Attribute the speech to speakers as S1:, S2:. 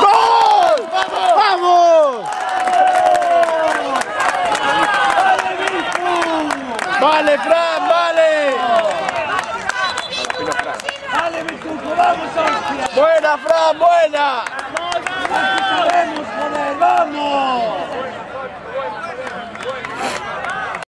S1: ¡Gol! ¡Vamos! ¡Vale, Fran, vale!
S2: ¡Vale, Bituco! ¡Vamos, hostia!
S1: ¡Buena, Fran, buena!